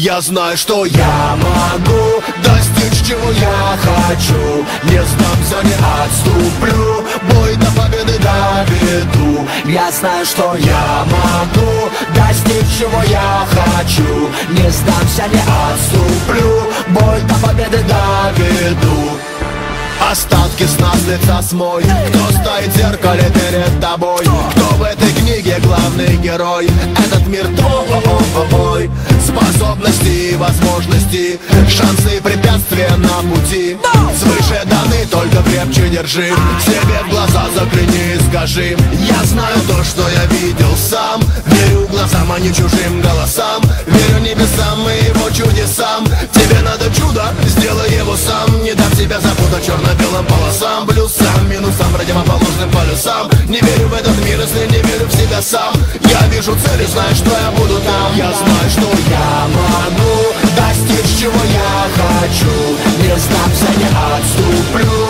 Я знаю, что я могу достичь, чего я хочу Не сдамся, не отступлю, бой до победы доведу Я знаю, что я могу достичь, чего я хочу Не сдамся, не отступлю, бой до победы доведу Остатки с лица смой Кто стоит в зеркале перед тобой Кто в этой книге главный герой Этот мир твой Способности и возможности Шансы и препятствия на пути. Свыше даны, только крепче держи. Себе в глаза загляни и скажи. Я знаю то, что я видел сам. Верю глазам, а не чужим голосам. Верю небесам и его чудесам. Тебе надо чудо, сделай его сам. Не дам себя запутать черно-белым полосам. Плюсам, минусам, противоположным полюсам. Не верю в этот мир, если не в себя сам. Я вижу цель и знаю, что я буду там. Я знаю, что я могу достичь, чего я хочу. Не сдамся, не отступлю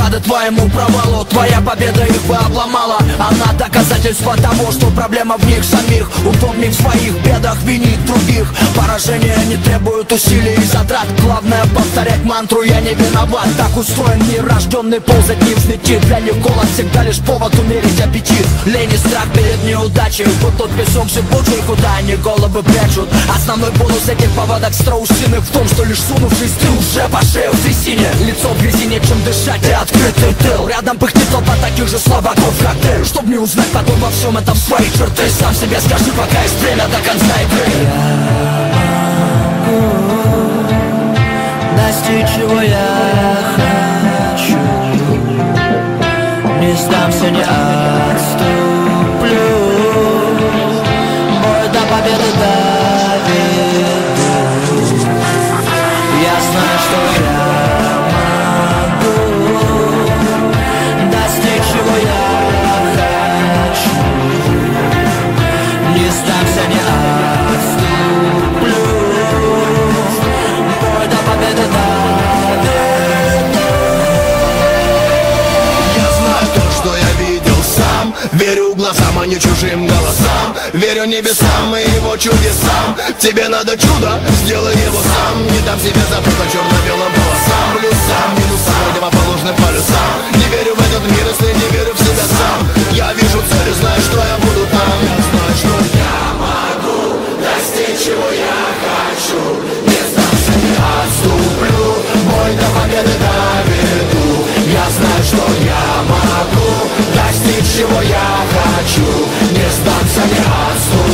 рады твоему провалу. Твоя победа их бы обломала. Она доказательство того, что проблема в них самих. Удобней в своих бедах винить других. Поражения не требуют усилий и затрат. Главное повторять мантру. «Я не виноват» Так устроен мир, рожденный ползать не взлетит. Для них голод всегда лишь повод умерить аппетит. Лень и страх перед неудачей. Вот тот песок шипучий, куда они головы прячут. Основной бонус этих поводок страусиных В том, что лишь сунувшись ты уже по шею в трясине. Лицо в грязи, нечем дышать и открытый тыл Рядом пыхтит толпа таких же слабаков, как ты. Чтоб не узнать потом во всем этом свои черты Сам себе скажи, пока есть время до конца игры. Достичь чего я хочу. Не сдамся, не глазам, а не чужим голосам. Верю небесам и его чудесам. Тебе надо чудо, сделай его сам. Не дам себе запутать черно-белым полосам Плюсам, минусам, противоположным полюсам. Не верю в этот мир, если не верю в себя сам. Я вижу цель и знаю, что я буду там. Я знаю, что я могу достичь, чего я хочу. Не сдамся, не отступлю. Бой до победы доведу. Я знаю, что я могу достичь, чего я хочу хочу не сдаться ни разу